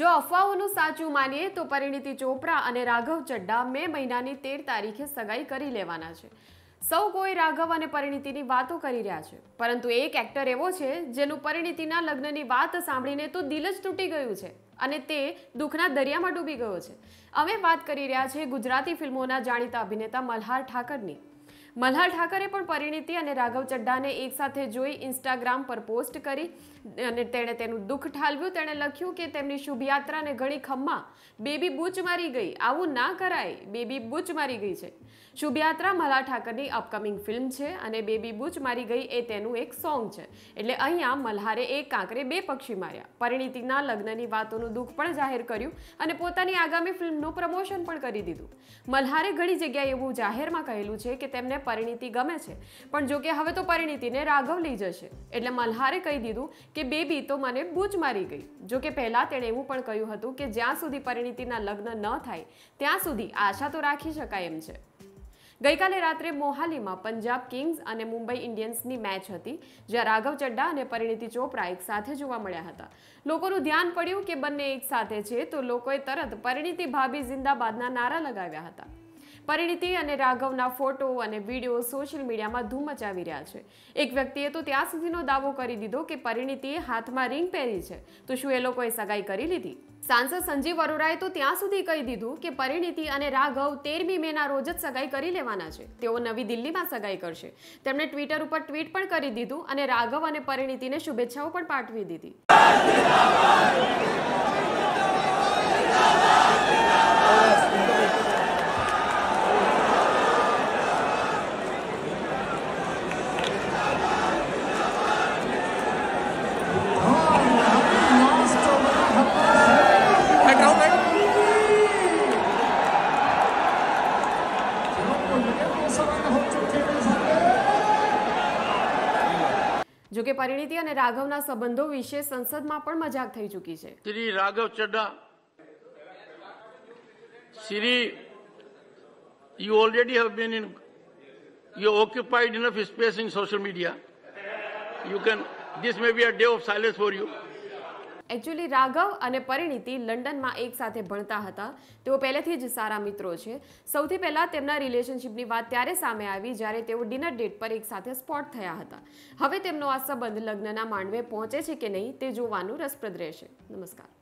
સાચું માનીએ તો પરિણીતિ ચોપરા અને રાઘવ ચડ્ડા મે મહિનાની તેર તારીખે સગાઈ કરી લેવાના છે. સૌ કોઈ રાઘવ અને પરિણીતિની વાતો કરી રહ્યા છે. પરંતુ એક એક્ટર એવો છે જેનું પરિણીતિના લગ્નની વાત સાંભળીને તો દિલ જ તૂટી ગયું છે અને તે દુઃખના દરિયામાં ડૂબી ગયો છે. અમે વાત કરી રહ્યા છીએ ગુજરાતી ફિલ્મોના જાણીતા અભિનેતા મલ્હાર ઠાકરની. મલ્હાર ઠાકરે પણ પરિણીતિ અને રાઘવ ચડ્ડાને એકસાથે જોઈ ઇન્સ્ટાગ્રામ પર પોસ્ટ કરી અને તેણે તેનું દુઃખ ઠાલવ્યું. તેણે લખ્યું કે તેમની શુભયાત્રાને ઘણી ખમ્મા. બેબી બૂચ મારી ગઈ. આવું ના કરાય. બેબી બૂચ મારી ગઈ છે. શુભયાત્રા મલ્હાર ઠાકરની અપકમિંગ ફિલ્મ છે અને બેબી બૂચ મારી ગઈ એ તેનું એક સોંગ છે. એટલે અહીંયા મલ્હારે એક કાંકરે બે પક્ષી માર્યા. પરિણીતિના લગ્નની વાતોનું દુઃખ પણ જાહેર કર્યું અને પોતાની આગામી ફિલ્મનું પ્રમોશન પણ કરી દીધું. મલ્હારે ઘણી જગ્યાએ એવું જાહેરમાં કહેલું છે કે તેમને પરિણીતિ ગમે છે. પણ જો હવે તો પરિણીતિને રાઘવ લઈ જશે. એટલે મલ્હારે કહી દીધું કે, બેબી, તો મને બૂચ મારી ગઈ. જો કે પહેલા તેણે એવું પણ કહ્યું હતું કે, જ્યાં સુધી પરિણીતિના લગ્ન ન થાય, ત્યાં સુધી આશા તો રાખી શકાય એમ છે. ગઈકાલે રાત્રે મોહાલીમાં પંજાબ કિંગ્સ અને મુંબઈ ઇન્ડિયન્સની મેચ હતી, જ્યાં રાઘવ ચડ્ડા અને પરિણીતિ ચોપરા એક સાથે જોવા મળ્યા હતા. લોકોનું ધ્યાન પડ્યું કે બંને એક સાથે છે, તો લોકોએ તરત પરિણીતિ ભાભી જિંદાબાદના નારા લગાવ્યા હતા. પરિણીતિ અને રાઘવના ફોટો અને વીડિયો સોશિયલ મીડિયામાં ધૂમ મચાવી રહ્યા છે. એક વ્યક્તિએ તો ત્યાં સુધીનો દાવો કરી દીધો કે પરિણીતીએ હાથમાં રિંગ પહેરી છે. તો શું એ લોકોએ સગાઈ કરી લીધી? સાંસદ સંજીવ અરોરાએ તો ત્યાં સુધી કહી દીધું કે પરિણીતિ અને રાઘવ તેરમી મેના રોજ જ સગાઈ કરી લેવાના છે. તેઓ નવી દિલ્હીમાં સગાઈ કરશે. તેમણે ટ્વિટર ઉપર ટ્વીટ પણ કરી દીધું અને રાઘવ અને પરિણીતિને શુભેચ્છાઓ પણ પાઠવી દીધી. જોકે પરિણીતિ અને રાઘવના સંબંધો વિશે સંસદમાં પણ મજાક થઈ ચૂકી છે Shri Raghav Chadda. Shri, you already have been in, you occupied enough space in social media. You can, this may be a day of silence for you. Actually Raghav અને પરિણીતિ લંડનમાં એકસાથે ભણતા હતા. તેઓ પહેલેથી જ સારા મિત્રો છે. સૌથી પહેલાં તેમના રિલેશનશિપની વાત ત્યારે સામે આવી જ્યારે તેઓ ડિનર ડેટ પર એકસાથે સ્પોટ થયા હતા. હવે તેમનો આ સંબંધ લગ્નના માંડવે પહોંચે છે કે નહીં તે જોવાનું રસપ્રદ રહેશે. નમસ્કાર.